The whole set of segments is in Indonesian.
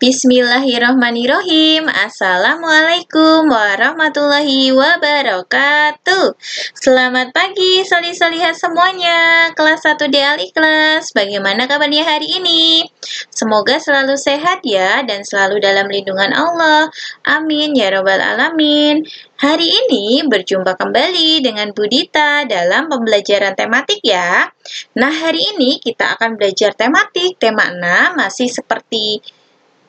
Bismillahirrahmanirrahim. Assalamualaikum warahmatullahi wabarakatuh. Selamat pagi soli-solihat semuanya. Kelas 1D Al-Ikhlas Bagaimana kabarnya hari ini? Semoga selalu sehat ya Dan selalu dalam lindungan Allah. Amin ya robbal alamin. Hari ini berjumpa kembali dengan Budita dalam pembelajaran tematik ya. Nah hari ini kita akan belajar tematik. Tema 6 masih seperti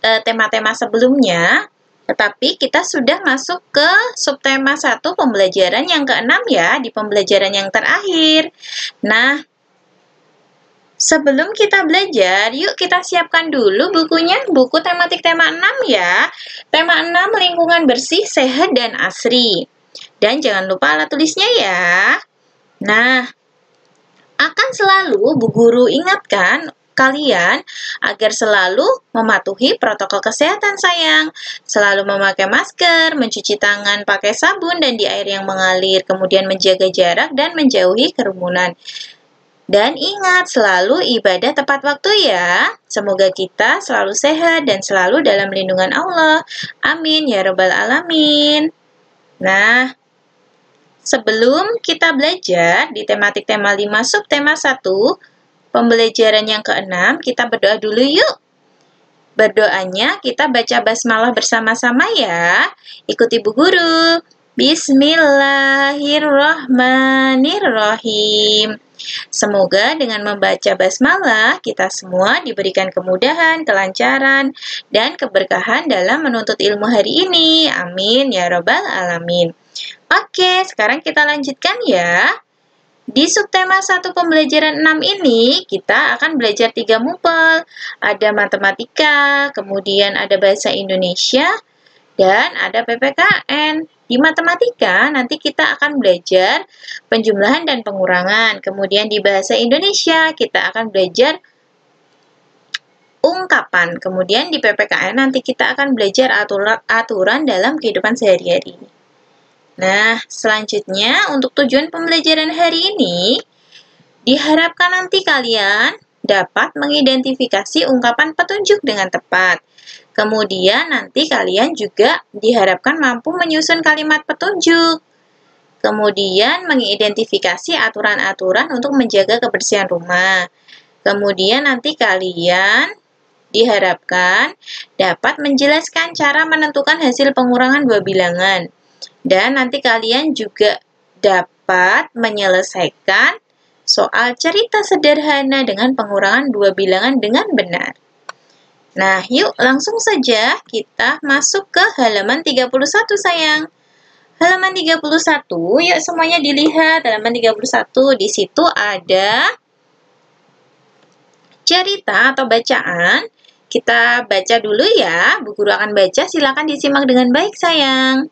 tema-tema sebelumnya, tetapi kita sudah masuk ke subtema 1 pembelajaran yang keenam ya, di pembelajaran yang terakhir. Nah, sebelum kita belajar, yuk kita siapkan dulu bukunya, buku tematik tema 6 ya. Tema 6 lingkungan bersih, sehat, dan asri. Dan jangan lupa alat tulisnya ya. Nah, akan selalu Bu Guru ingatkan kalian agar selalu mematuhi protokol kesehatan sayang. Selalu memakai masker, mencuci tangan pakai sabun dan di air yang mengalir, kemudian menjaga jarak dan menjauhi kerumunan. Dan ingat selalu ibadah tepat waktu ya. Semoga kita selalu sehat dan selalu dalam lindungan Allah. Amin ya robbal alamin. Nah, sebelum kita belajar di tematik tema 5 subtema 1, pembelajaran yang keenam, kita berdoa dulu yuk. Berdoanya kita baca basmalah bersama-sama ya. Ikuti Bu Guru. Bismillahirrahmanirrahim. Semoga dengan membaca basmalah kita semua diberikan kemudahan, kelancaran, dan keberkahan dalam menuntut ilmu hari ini. Amin ya robbal alamin. Oke, sekarang kita lanjutkan ya. Di subtema 1 pembelajaran 6 ini, kita akan belajar tiga mupel. Ada matematika, kemudian ada bahasa Indonesia, dan ada PPKN. Di matematika, nanti kita akan belajar penjumlahan dan pengurangan. Kemudian di bahasa Indonesia, kita akan belajar ungkapan. Kemudian di PPKN nanti kita akan belajar aturan dalam kehidupan sehari-hari. Nah, selanjutnya untuk tujuan pembelajaran hari ini, diharapkan nanti kalian dapat mengidentifikasi ungkapan petunjuk dengan tepat. Kemudian nanti kalian juga diharapkan mampu menyusun kalimat petunjuk. Kemudian mengidentifikasi aturan-aturan untuk menjaga kebersihan rumah. Kemudian nanti kalian diharapkan dapat menjelaskan cara menentukan hasil pengurangan dua bilangan. Dan nanti kalian juga dapat menyelesaikan soal cerita sederhana dengan pengurangan dua bilangan dengan benar. Nah, yuk langsung saja kita masuk ke halaman 31 sayang. Halaman 31, yuk semuanya dilihat. Halaman 31, di situ ada cerita atau bacaan. Kita baca dulu ya. Bu Guru akan baca, silakan disimak dengan baik sayang.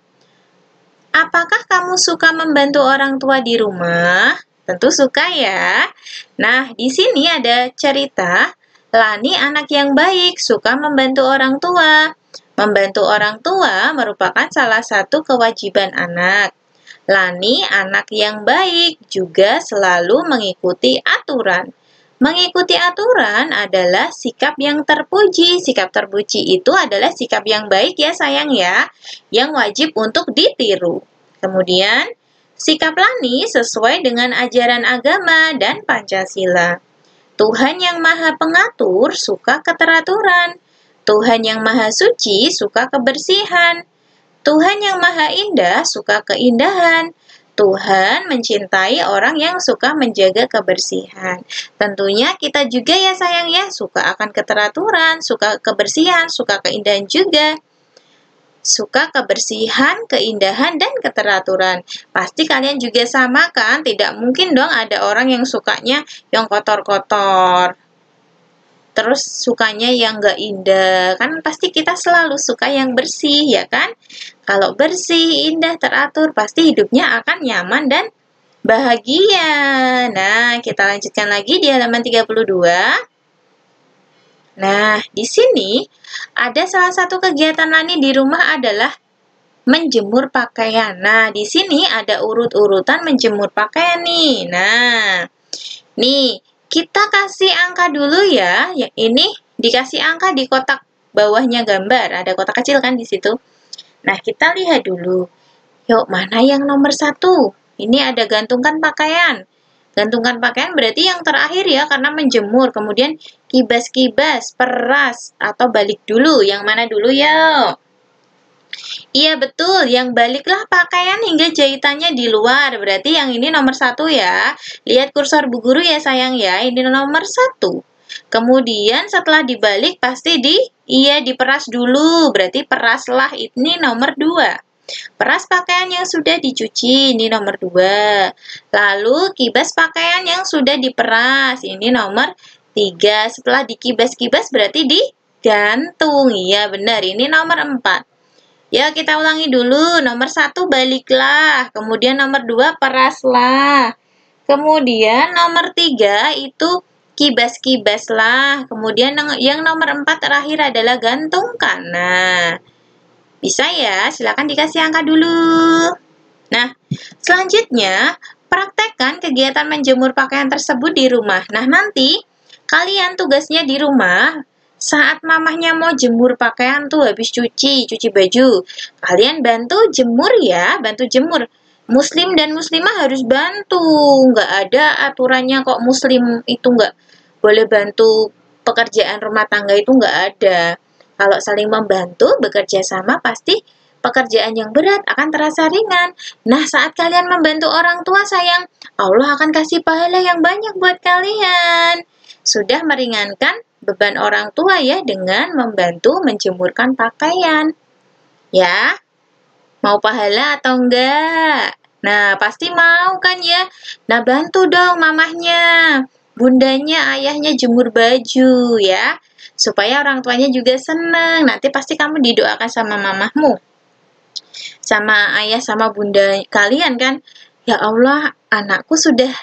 Apakah kamu suka membantu orang tua di rumah? Tentu suka ya. Nah, di sini ada cerita Lani anak yang baik, suka membantu orang tua. Membantu orang tua merupakan salah satu kewajiban anak. Lani anak yang baik juga selalu mengikuti aturan. Mengikuti aturan adalah sikap yang terpuji. Sikap terpuji itu adalah sikap yang baik ya sayang ya, yang wajib untuk ditiru. Kemudian, sikap Lani sesuai dengan ajaran agama dan Pancasila. Tuhan yang maha pengatur suka keteraturan. Tuhan yang maha suci suka kebersihan. Tuhan yang maha indah suka keindahan. Tuhan mencintai orang yang suka menjaga kebersihan. Tentunya kita juga ya sayang ya, suka akan keteraturan, suka kebersihan, suka keindahan juga. Suka kebersihan, keindahan, dan keteraturan. Pasti kalian juga sama kan? Tidak mungkin dong ada orang yang sukanya yang kotor-kotor terus sukanya yang gak indah. Kan pasti kita selalu suka yang bersih ya kan? Kalau bersih indah teratur pasti hidupnya akan nyaman dan bahagia. Nah kita lanjutkan lagi di halaman 32 nah di sini ada salah satu kegiatan Lani di rumah adalah menjemur pakaian. Nah di sini ada urut-urutan menjemur pakaian nih. Nah nih kita kasih angka dulu ya. Yang ini dikasih angka di kotak bawahnya gambar, ada kotak kecil kan di situ. Nah, kita lihat dulu. Yuk, mana yang nomor satu? Ini ada gantungkan pakaian. Gantungkan pakaian berarti yang terakhir ya, karena menjemur. Kemudian kibas-kibas, peras, atau balik dulu. Yang mana dulu ya? Iya betul, yang baliklah pakaian hingga jahitannya di luar. Berarti yang ini nomor satu ya. Lihat kursor bu guru ya sayang ya, ini nomor satu. Kemudian setelah dibalik pasti di iya diperas dulu. Berarti peraslah ini nomor 2. Peras pakaian yang sudah dicuci, ini nomor 2. Lalu kibas pakaian yang sudah diperas, ini nomor 3. Setelah dikibas-kibas berarti digantung. Iya benar, ini nomor 4. Ya, kita ulangi dulu. Nomor 1 baliklah. Kemudian nomor 2 peraslah. Kemudian nomor 3 itu kibas-kibaslah. Kemudian yang nomor 4 terakhir adalah gantungkan. Nah, bisa ya? Silakan dikasih angka dulu. Nah, selanjutnya praktekkan kegiatan menjemur pakaian tersebut di rumah. Nah, nanti kalian tugasnya di rumah saat mamahnya mau jemur pakaian tuh habis cuci, cuci baju. Kalian bantu jemur ya, bantu jemur. Muslim dan muslimah harus bantu. Nggak ada aturannya kok muslim itu nggak boleh bantu pekerjaan rumah tangga itu nggak ada. Kalau saling membantu, bekerja sama pasti pekerjaan yang berat akan terasa ringan. Nah, saat kalian membantu orang tua sayang, Allah akan kasih pahala yang banyak buat kalian. Sudah meringankan beban orang tua ya dengan membantu menjemurkan pakaian. Ya, mau pahala atau enggak? Nah, pasti mau kan ya? Nah, bantu dong mamahnya bundanya, ayahnya jemur baju ya. Supaya orang tuanya juga senang. Nanti pasti kamu didoakan sama mamahmu. Sama ayah sama bunda kalian kan. Ya Allah, anakku sudah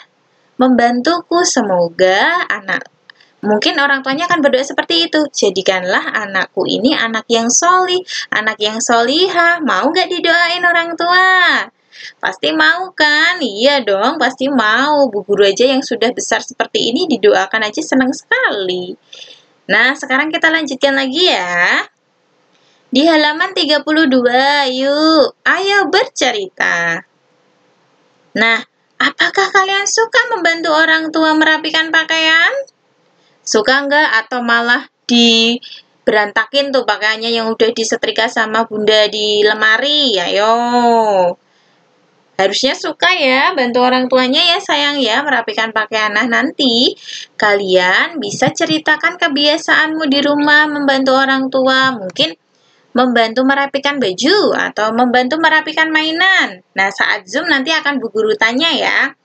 membantuku. Semoga anak Mungkin orang tuanya akan berdoa seperti itu. Jadikanlah anakku ini anak yang soli, anak yang soliha. Mau gak didoain orang tua? Pasti mau kan? Iya dong, pasti mau. Bu guru aja yang sudah besar seperti ini didoakan aja senang sekali. Nah, sekarang kita lanjutkan lagi ya. Di halaman 32, yuk. Ayo bercerita. Nah, apakah kalian suka membantu orang tua merapikan pakaian? Suka nggak? Atau malah di berantakin tuh pakaiannya yang udah disetrika sama bunda di lemari? Ayo. Harusnya suka ya bantu orang tuanya ya sayang ya merapikan pakaian. Nah nanti kalian bisa ceritakan kebiasaanmu di rumah membantu orang tua. Mungkin membantu merapikan baju atau membantu merapikan mainan. Nah saat Zoom nanti akan Bu Guru tanya ya.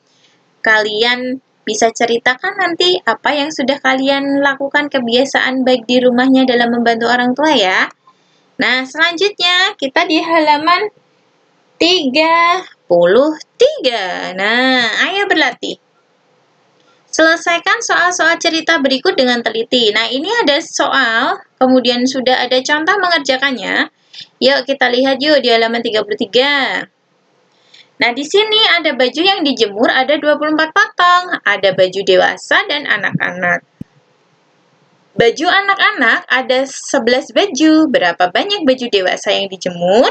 Kalian bisa ceritakan nanti apa yang sudah kalian lakukan kebiasaan baik di rumahnya dalam membantu orang tua ya. Nah selanjutnya kita di halaman 3 tiga. Nah, ayo berlatih. Selesaikan soal-soal cerita berikut dengan teliti. Nah, ini ada soal, kemudian sudah ada contoh mengerjakannya. Yuk kita lihat yuk di halaman 33. Nah, di sini ada baju yang dijemur ada 24 potong. Ada baju dewasa dan anak-anak. Baju anak-anak ada 11 baju. Berapa banyak baju dewasa yang dijemur?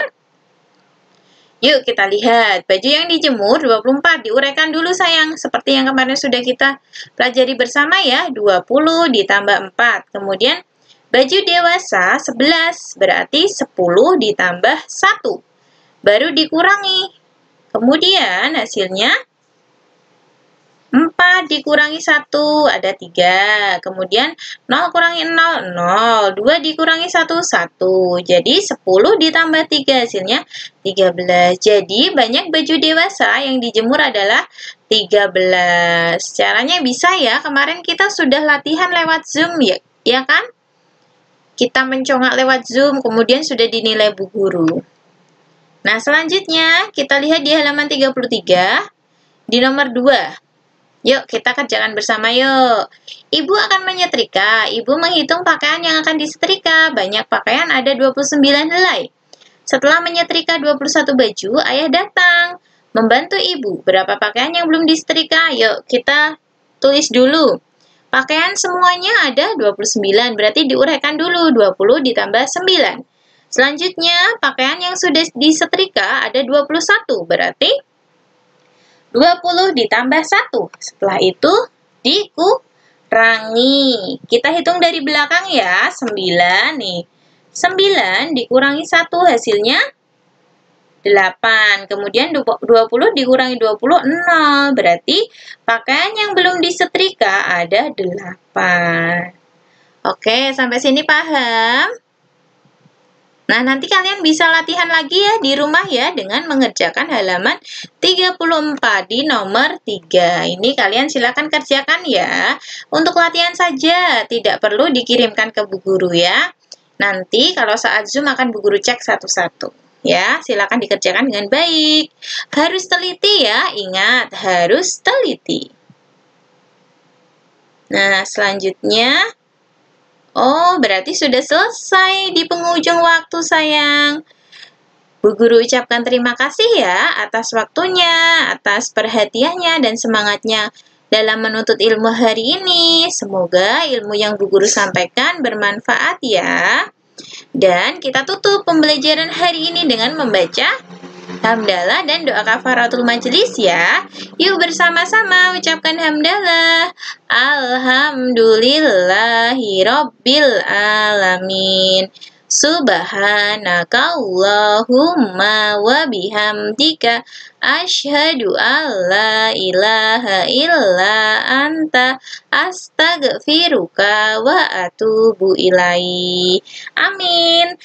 Yuk kita lihat, baju yang dijemur 24, diuraikan dulu sayang, seperti yang kemarin sudah kita pelajari bersama ya, 20 ditambah 4. Kemudian baju dewasa 11, berarti 10 ditambah 1. Baru dikurangi. Kemudian hasilnya 4 dikurangi 1 ada 3. Kemudian 0 kurangi 0, 0. 2 dikurangi 1, 1. Jadi 10 ditambah 3 hasilnya 13. Jadi banyak baju dewasa yang dijemur adalah 13. Caranya bisa ya. Kemarin kita sudah latihan lewat Zoom ya, ya kan? Kita mencongak lewat Zoom, kemudian sudah dinilai bu guru. Nah, selanjutnya kita lihat di halaman 33 di nomor 2. Yuk, kita kerjakan bersama yuk. Ibu akan menyetrika. Ibu menghitung pakaian yang akan disetrika. Banyak pakaian ada 29 helai. Setelah menyetrika 21 baju, ayah datang. Membantu ibu. Berapa pakaian yang belum disetrika? Yuk, kita tulis dulu. Pakaian semuanya ada 29, berarti diuraikan dulu 20 ditambah 9. Selanjutnya, pakaian yang sudah disetrika ada 21, berarti 20 ditambah 1. Setelah itu, dikurangi. Kita hitung dari belakang ya, 9 nih. 9 dikurangi 1 hasilnya 8. Kemudian 20 dikurangi 20, 0. Berarti pakaian yang belum disetrika ada 8. Oke, sampai sini paham? Nah, nanti kalian bisa latihan lagi ya di rumah ya dengan mengerjakan halaman 34 di nomor 3. Ini kalian silakan kerjakan ya. Untuk latihan saja, tidak perlu dikirimkan ke bu guru ya. Nanti kalau saat Zoom akan bu guru cek satu-satu. Ya, silakan dikerjakan dengan baik. Harus teliti ya, ingat harus teliti. Nah, selanjutnya Oh, berarti sudah selesai di penghujung waktu, sayang. Bu Guru ucapkan terima kasih ya atas waktunya, atas perhatiannya dan semangatnya dalam menuntut ilmu hari ini. Semoga ilmu yang Bu Guru sampaikan bermanfaat ya. Dan kita tutup pembelajaran hari ini dengan membaca hamdalah dan doa kafaratul majelis ya. Yuk bersama-sama ucapkan hamdalah. Alhamdulillahi rabbil alamin. Subhanaka Allahumma wa bihamdika asyhadu alla ilaha illa anta astaghfiruka wa atubu ilaihi. Amin.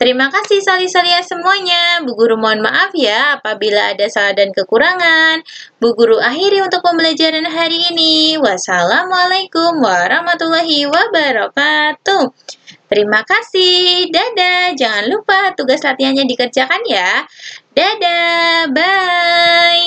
Terima kasih sali-salia semuanya. Bu Guru mohon maaf ya apabila ada salah dan kekurangan. Bu Guru akhiri untuk pembelajaran hari ini. Wassalamualaikum warahmatullahi wabarakatuh. Terima kasih. Dadah. Jangan lupa tugas latihannya dikerjakan ya. Dadah. Bye.